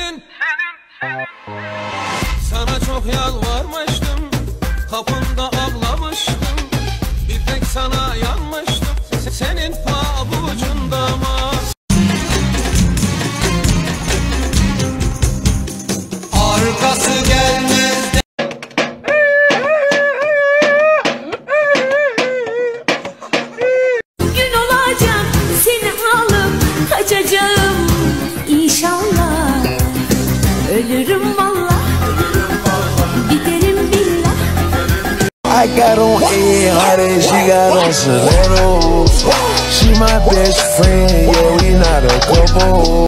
senin. Sana çok yalvarmıştım Kapında ağlamıştım. Bir tek sana yanmıştım Se- Senin pabucunda mı Arkası gelmez Ölürüm I got on A hard and she got on stilettos. She my best friend, yeah, we not a couple.